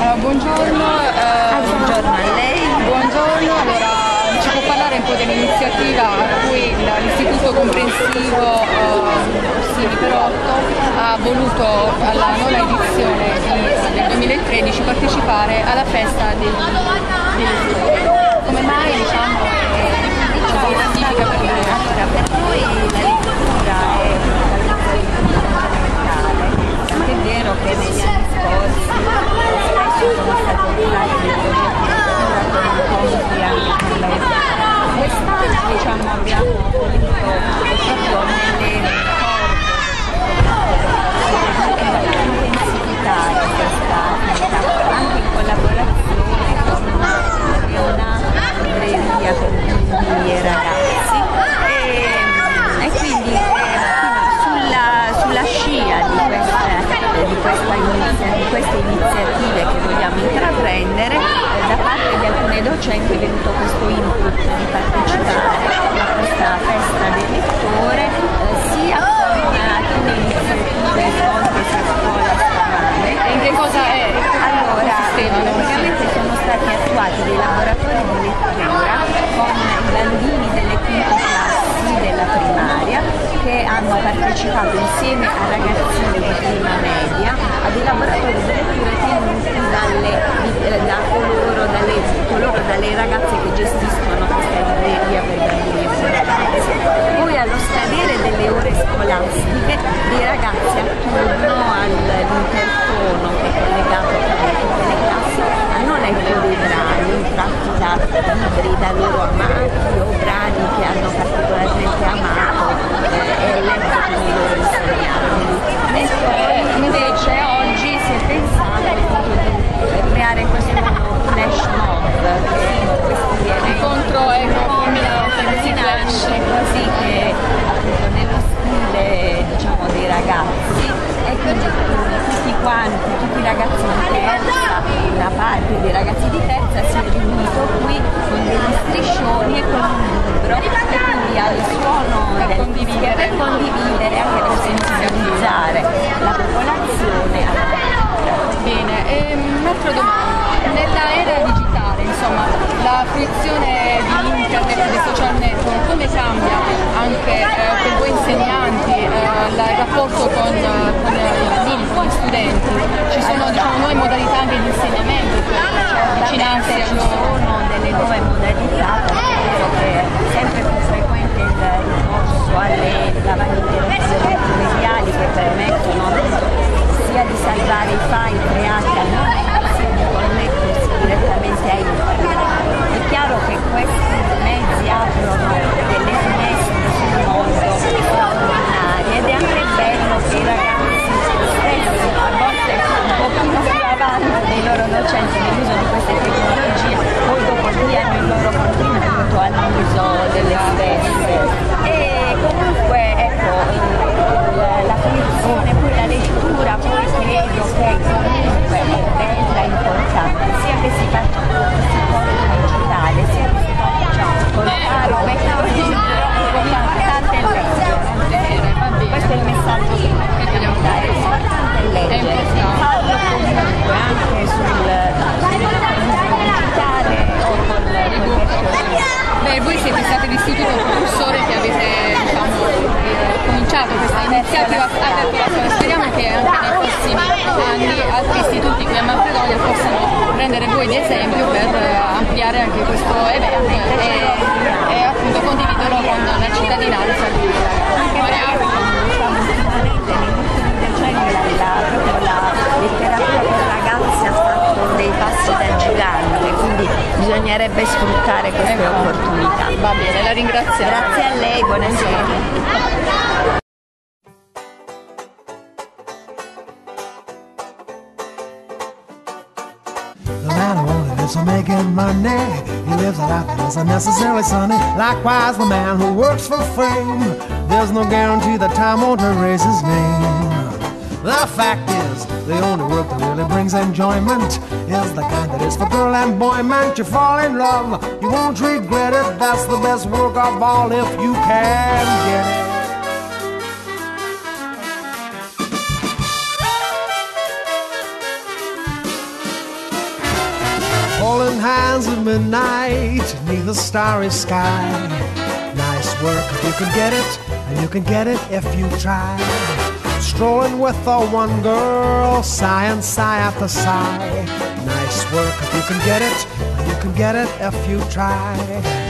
Allora, buongiorno. eh, buongiorno a lei. Buongiorno, allora ci può parlare un po' dell'iniziativa a cui l'Istituto Comprensivo eh, Perotto ha voluto alla nona edizione di- del 2013 partecipare alla festa degli, delle letture. Come mai diciamo e cosa significa per voi? Allora, per noi la lettura è una fondamentale. È vero che negli anni scorsi spesso sono stati operati dei progetti di lettura con incontri anche con la Quest'anno diciamo, abbiamo voluto proprio nelle intensificare questa attività anche in collaborazione con una neonata libreria per bambini e ragazzi e, e quindi, eh, quindi sulla, sulla scia di, questa, eh, di, questa inizia- di queste iniziative che vogliamo intraprendere eh, da parte di alcune docenti è venuto questo input di partecipare a questa festa del lettore eh, sia con alcune iniziative svolte sia a scuola stamane E in che cosa è? allora, consistevano? praticamente sono stati attuati dei laboratori di lettura con i bambini delle quinte classi della primaria che hanno partecipato insieme a ragazzini di prima media a dei laboratori di lettura tenuti dalle, eh, da coloro, dalle, coloro, dalle ragazze che gestiscono questa libreria per bambini e ragazzi. Poi allo scadere delle ore scolastiche dei ragazzi attorno all'interfono che è collegato con tutte le classi hanno letto dei brani tratti da libri da loro amati quanti, tutti i ragazzi di terza, una parte dei ragazzi di terza si è riunito qui con degli striscioni e con un libro e quindi al suono del condividere. per condividere anche per sensibilizzare la popolazione alla. Bene, e un'altra domanda. Nella era digitale, insomma, la fruizione di internet e dei social network, come cambia anche eh, per voi insegnanti eh, il rapporto con, studenti? Ci sono diciamo, nuove modalità anche di insegnamento avvicinarsi a ci sono delle nuove modalità, delle stesse. E comunque ecco, la- fruizione, poi la lettura, poi credo che Voi siete l'istituto propulsore che avete diciamo, eh, cominciato questa iniziativa, la strada. Speriamo che anche nei prossimi anni altri istituti qui a Manfredonia possano Va bene, la ringraziamo. Grazie a lei, buonasera. The man who lives for making money, he lives a life that is unnecessarily sunny. Likewise, the man who works for fame, there's no guarantee that time won't erase his name. The fact is, the only work that really brings enjoyment is the kind that is for girl and boy. Man, you fall in love, you won't regret it. That's the best work of all if you can get it. Holding hands at midnight neath the starry sky. Nice work if you can get it, and you can get it if you try. Strolling with the one girl, sigh and sigh after sigh. Nice work if you can get it, you can get it if you try.